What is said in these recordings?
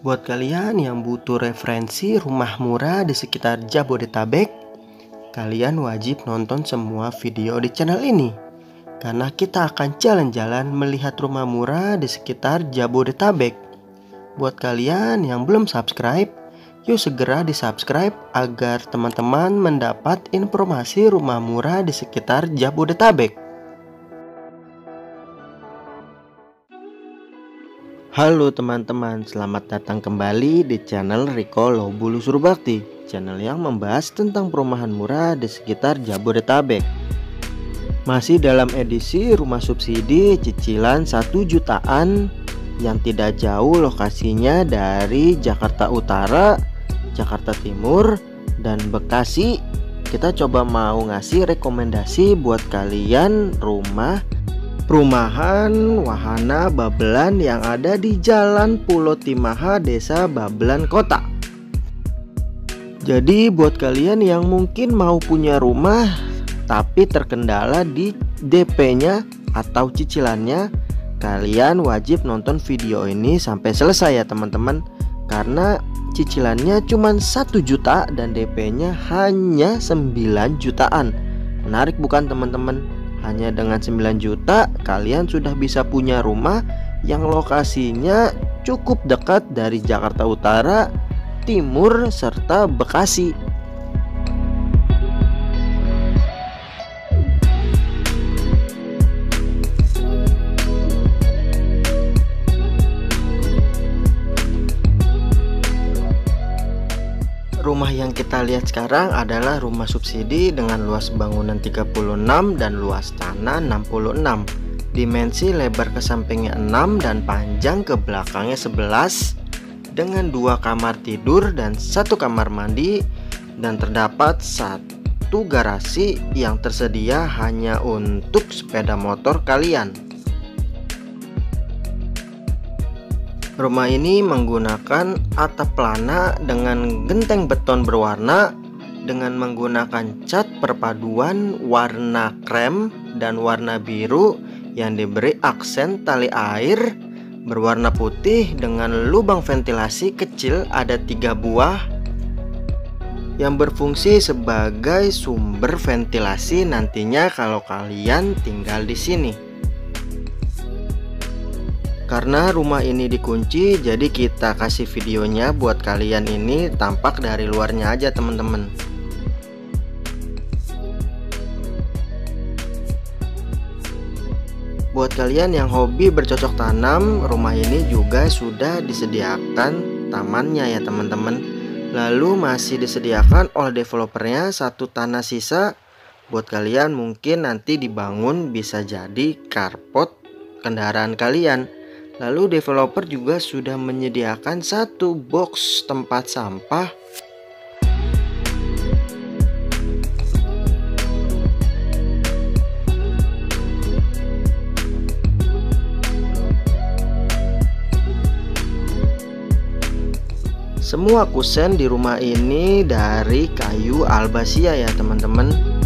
Buat kalian yang butuh referensi rumah murah di sekitar Jabodetabek, kalian wajib nonton semua video di channel ini. Karena kita akan jalan-jalan melihat rumah murah di sekitar Jabodetabek. Buat kalian yang belum subscribe, yuk segera di subscribe agar teman-teman mendapat informasi rumah murah di sekitar Jabodetabek. Halo teman-teman, selamat datang kembali di channel Riko Lobulu Surbakti Channel yang membahas tentang perumahan murah di sekitar Jabodetabek. Masih dalam edisi rumah subsidi cicilan 1 jutaan Yang tidak jauh lokasinya dari Jakarta Utara, Jakarta Timur, dan Bekasi. Kita coba mau ngasih rekomendasi buat kalian rumah perumahan wahana Babelan yang ada di Jalan Pulau Timaha, Desa Babelan Kota. Jadi buat kalian yang mungkin mau punya rumah tapi terkendala di DP-nya atau cicilannya, kalian wajib nonton video ini sampai selesai ya teman-teman karena cicilannya cuma satu juta dan DP-nya hanya 9 jutaan. Menarik bukan teman-teman? Hanya dengan 9 juta kalian sudah bisa punya rumah yang lokasinya cukup dekat dari Jakarta Utara, Timur, serta Bekasi. Rumah yang kita lihat sekarang adalah rumah subsidi dengan luas bangunan 36 dan luas tanah 66 Dimensi lebar ke sampingnya 6 dan panjang ke belakangnya 11 Dengan dua kamar tidur dan satu kamar mandi Dan terdapat satu garasi yang tersedia hanya untuk sepeda motor kalian Rumah ini menggunakan atap pelana dengan genteng beton berwarna dengan menggunakan cat perpaduan warna krem dan warna biru yang diberi aksen tali air berwarna putih dengan lubang ventilasi kecil ada tiga buah yang berfungsi sebagai sumber ventilasi nantinya kalau kalian tinggal di sini. Karena rumah ini dikunci, jadi kita kasih videonya buat kalian ini tampak dari luarnya aja teman-teman. Buat kalian yang hobi bercocok tanam, rumah ini juga sudah disediakan tamannya ya teman-teman. Lalu masih disediakan oleh developernya satu tanah sisa buat kalian mungkin nanti dibangun bisa jadi carport kendaraan kalian. Lalu developer juga sudah menyediakan satu box tempat sampah. Semua kusen di rumah ini dari kayu albasia ya teman-teman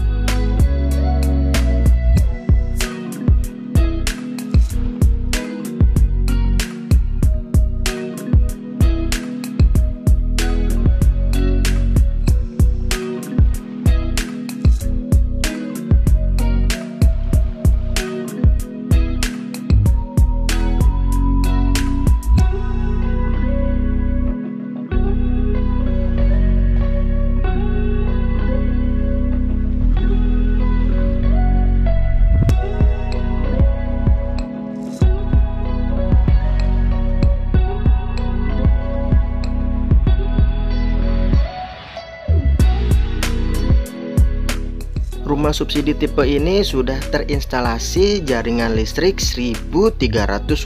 Rumah subsidi tipe ini sudah terinstalasi jaringan listrik 1300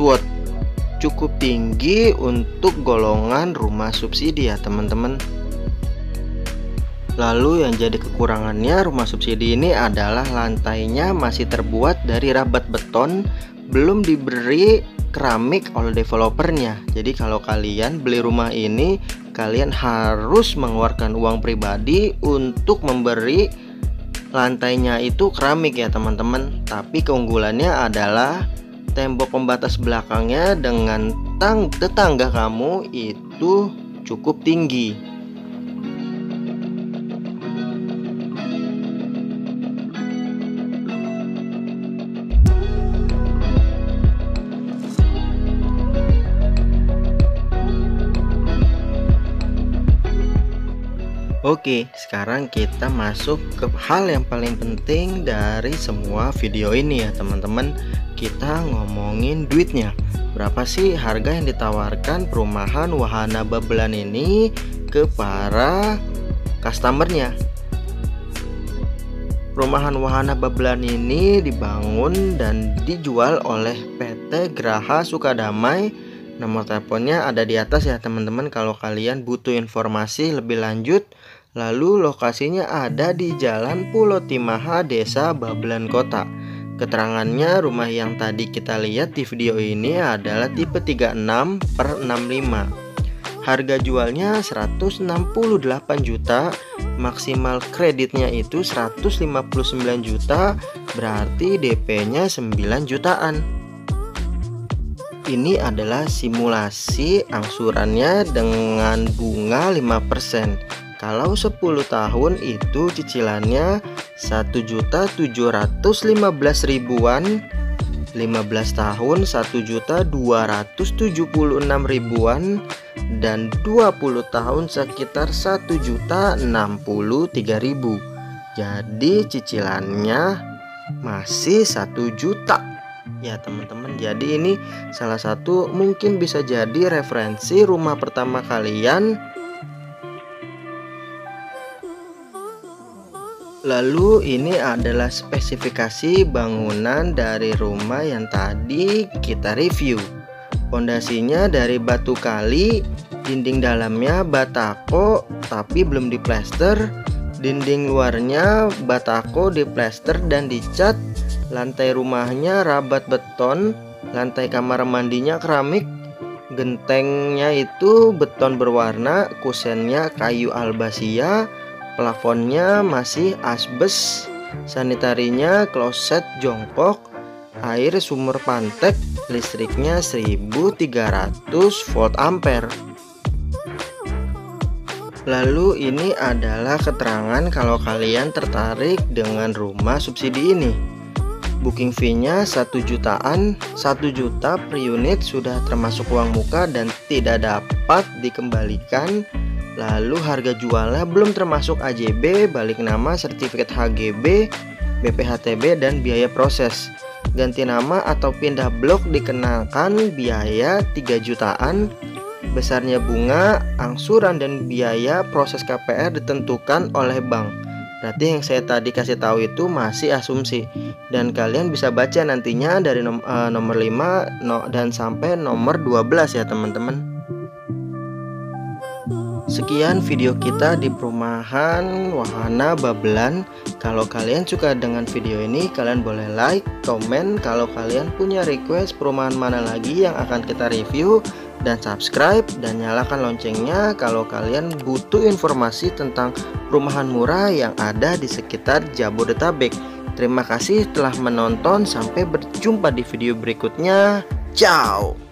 watt. Cukup tinggi untuk golongan rumah subsidi ya teman-teman. Lalu yang jadi kekurangannya rumah subsidi ini adalah lantainya masih terbuat dari rabat beton Belum diberi keramik oleh developernya. Jadi kalau kalian beli rumah ini Kalian harus mengeluarkan uang pribadi untuk memberi lantainya itu keramik ya teman-teman tapi keunggulannya adalah tembok pembatas belakangnya dengan tang tetangga kamu itu cukup tinggi. Oke, sekarang kita masuk ke hal yang paling penting dari semua video ini ya teman-teman. Kita ngomongin duitnya. Berapa sih harga yang ditawarkan perumahan wahana babelan ini ke para customernya? Perumahan wahana babelan ini dibangun dan dijual oleh PT Graha Sukadamai. Nomor teleponnya ada di atas ya teman-teman. Kalau kalian butuh informasi lebih lanjut Lalu lokasinya ada di Jalan Pulau Timaha, Desa Babelan Kota. Keterangannya rumah yang tadi kita lihat di video ini adalah tipe 36 per 65 Harga jualnya 168 juta Maksimal kreditnya itu 159 juta Berarti DP nya 9 jutaan. Ini adalah simulasi angsurannya dengan bunga 5% kalau 10 tahun itu cicilannya 1.715 ribuan. 15 tahun 1.276 ribuan. Dan 20 tahun sekitar 1.063 ribu. Jadi cicilannya masih 1 juta. Ya teman-teman jadi ini salah satu mungkin bisa jadi referensi rumah pertama kalian Lalu ini adalah spesifikasi bangunan dari rumah yang tadi kita review. Pondasinya dari batu kali, dinding dalamnya batako tapi belum diplester, dinding luarnya batako diplester dan dicat, lantai rumahnya rabat beton, lantai kamar mandinya keramik, gentengnya itu beton berwarna, kusennya kayu albasia, Plafonnya masih asbes, sanitarinya kloset jongkok, air sumur pantek, listriknya 1300 volt ampere. Lalu ini adalah keterangan kalau kalian tertarik dengan rumah subsidi ini. Booking fee-nya 1 jutaan, 1 juta per unit sudah termasuk uang muka dan tidak dapat dikembalikan Lalu harga jualnya belum termasuk AJB, balik nama, sertifikat HGB, BPHTB dan biaya proses. Ganti nama atau pindah blok dikenakan biaya 3 jutaan. Besarnya bunga, angsuran dan biaya proses KPR ditentukan oleh bank. Berarti yang saya tadi kasih tahu itu masih asumsi dan kalian bisa baca nantinya dari uh, nomor 5 no, dan sampai nomor 12 ya teman-teman. Sekian video kita di perumahan Wahana Babelan. Kalau kalian suka dengan video ini, kalian boleh like, komen. Kalau kalian punya request perumahan mana lagi yang akan kita review, dan subscribe dan nyalakan loncengnya kalau kalian butuh informasi tentang perumahan murah yang ada di sekitar Jabodetabek. Terima kasih telah menonton, sampai berjumpa di video berikutnya. Ciao.